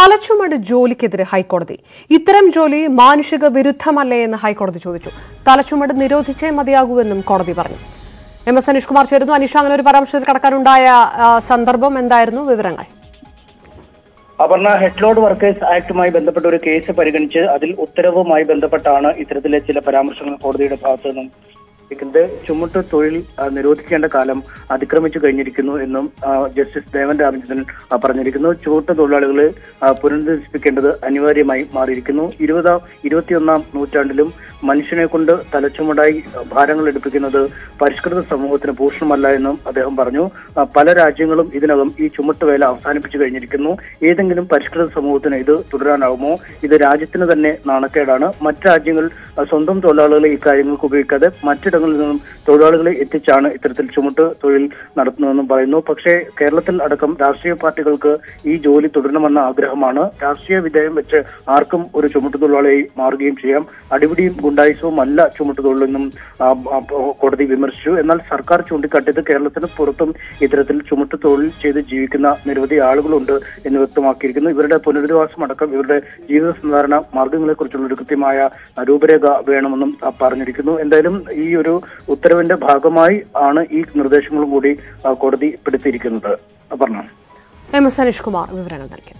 തലച്ചുമട് ജോലിക്കെതിരെ ഹൈക്കോടതി. ഇത്തരം ജോലി മാനുഷിക വിരുദ്ധമല്ലേ എന്ന് ഹൈക്കോടതി ചോദിച്ചു. തലച്ചുമട് നിരോധിച്ചേ മതിയാകൂവെന്നും കോടതി പറഞ്ഞു. എം എസ് അനീഷ് കുമാർ ചേരുന്നു. അനീഷ് അങ്ങനെ ഒരു പരാമർശത്തിൽ കടക്കാനുണ്ടായ സന്ദർഭം എന്തായിരുന്നു? വിവരങ്ങൾ. അപർണ ഹെഡ്ലോഡ് വർക്കേഴ്സ് ആക്ടുമായി ബന്ധപ്പെട്ട ഒരു കേസ് പരിഗണിച്ച് അതിൽ ഉത്തരവുമായി ബന്ധപ്പെട്ടാണ് ഇത്തരത്തിലെ ചില പരാമർശങ്ങൾ കോടതിയുടെ ഭാഗത്തു നിന്നും ഇരിക്കുന്നത് ചുമട്ട് തൊഴിൽ നിരോധിക്കേണ്ട കാലം അതിക്രമിച്ചു കഴിഞ്ഞിരിക്കുന്നു എന്നും ജസ്റ്റിസ് ദേവൻ രാമചന്ദ്രൻ പറഞ്ഞിരിക്കുന്നു. ചുവട്ട് തൊഴിലാളികളെ പുനരുദ്ധരിപ്പിക്കേണ്ടത് അനിവാര്യമായി മാറിയിരിക്കുന്നു. ഇരുപതാം ഇരുപത്തിയൊന്നാം നൂറ്റാണ്ടിലും മനുഷ്യനെ കൊണ്ട് തലച്ചുമടായി ഭാരങ്ങൾ എടുപ്പിക്കുന്നത് പരിഷ്കൃത സമൂഹത്തിന് ഭൂഷണമല്ല എന്നും അദ്ദേഹം പറഞ്ഞു. പല രാജ്യങ്ങളും ഇതിനകം ഈ ചുമട്ടുവേല അവസാനിപ്പിച്ചു കഴിഞ്ഞിരിക്കുന്നു. ഏതെങ്കിലും പരിഷ്കൃത സമൂഹത്തിന് ഇത് തുടരാനാവുമോ? ഇത് രാജ്യത്തിന് തന്നെ നാണക്കേടാണ്. മറ്റ് രാജ്യങ്ങൾ സ്വന്തം തൊഴിലാളികളെ ഇക്കാര്യങ്ങൾക്ക് ഉപയോഗിക്കാതെ മറ്റിടങ്ങളിൽ നിന്നും തൊഴിലാളികളെ എത്തിച്ചാണ് ഇത്തരത്തിൽ ചുമട്ട് തൊഴിൽ നടത്തുന്നതെന്നും പറയുന്നു. പക്ഷേ കേരളത്തിൽ അടക്കം രാഷ്ട്രീയ പാർട്ടികൾക്ക് ഈ ജോലി തുടരണമെന്ന ആഗ്രഹമാണ്. രാഷ്ട്രീയ വിധേയം വെച്ച് ആർക്കും ഒരു ചുമട്ട് തൊഴിലാളിയായി മാറുകയും ചെയ്യാം. അടിപിടിയും ഗുണ്ടായുസവും അല്ല ചുമട്ട് തൊഴിലെന്നും കോടതി വിമർശിച്ചു. എന്നാൽ സർക്കാർ ചൂണ്ടിക്കാട്ടിയത് കേരളത്തിന് പുറത്തും ഇത്തരത്തിൽ ചുമട്ട് തൊഴിൽ ചെയ്ത് ജീവിക്കുന്ന നിരവധി ആളുകളുണ്ട് എന്ന് വ്യക്തമാക്കിയിരിക്കുന്നു. ഇവരുടെ പുനരധിവാസം അടക്കം ഇവരുടെ ജീവിത സാധാരണ മാർഗങ്ങളെക്കുറിച്ചുള്ള ഒരു കൃത്യമായ രൂപരേഖ വേണമെന്നും പറഞ്ഞിരിക്കുന്നു. എന്തായാലും ഈ ഒരു ഉത്തരവിന്റെ ഭാഗമായി ആണ് ഈ നിർദ്ദേശങ്ങളും കൂടി കോടതി പിടിച്ചിരിക്കുന്നത്. പറഞ്ഞു. എം എസ് അനീഷ് കുമാർ വിവരങ്ങൾ നൽകിയത്